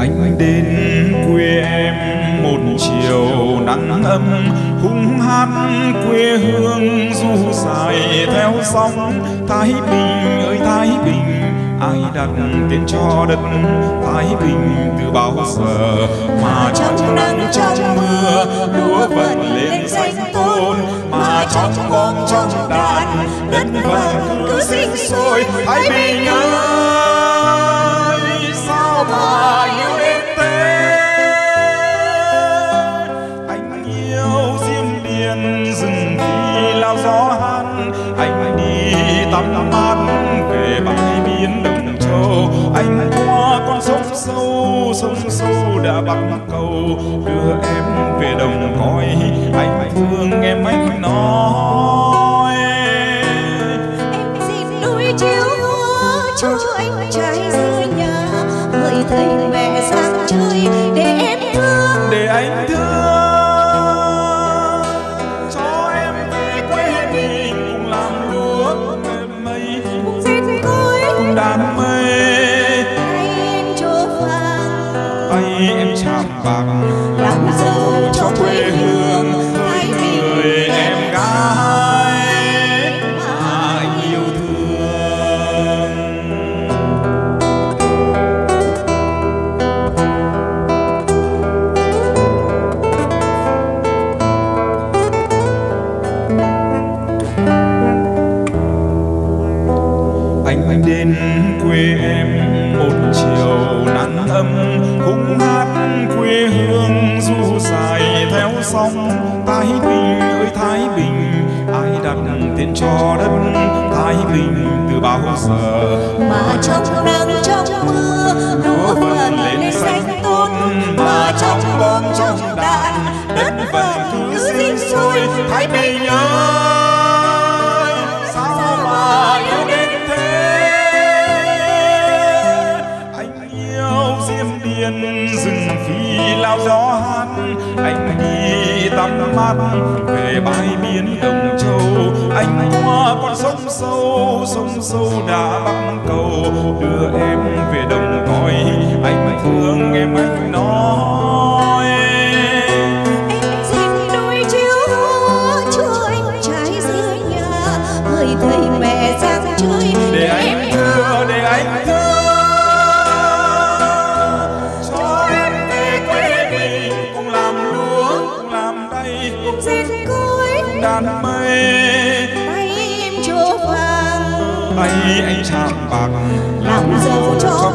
anh đến quê em một chiều nắng ấm hung hát quê hương du dài theo sóng. Thái bình ơi thái bình ai đặt tên cho đất? Thái bình từ bao giờ mà trong nắng trong mưa lúa vẫn lên danh tôn mà trong bom trong đàn đất vẫn cứ sinh sôi. thái bình ơi rừng phi lao gió hát anh đi tắm mát về bãi biển đồng châu. Anh qua con sông sâu sông sâu đã bắt cầu. Đưa em về đồng cõi anh thương em anh nói. Em xin núi chiếu cho anh trai dưới nhà. Hỡi thầy mẹ sang chơi để em thương. Để anh bạc làm giàu cho quê hương hai người em gái mà yêu thương? Anh anh đến quê em một chiều nắng ấm, hung hát sóng thái bình ơi thái bình ai đặt tên cho đất thái bình từ bao giờ mà trong nắng trong mưa lúa vẫn lên xanh tốt. mà trong bom trong đạn đất vẫn cứ sinh sôi. Thái bình đi tắm mát về bãi biển đồng châu anh qua con sông sâu sông sâu đã bắt cầu. Đưa em về đồng cõi anh thương em anh nói. Em xin đôi chiếu cho anh trai dưới nhà. Hỡi thầy mẹ sang chơi. Để anh thưa để anh thưa đàn mây. Tay em cho vàng. Tay anh chạm bạc làm giàu cho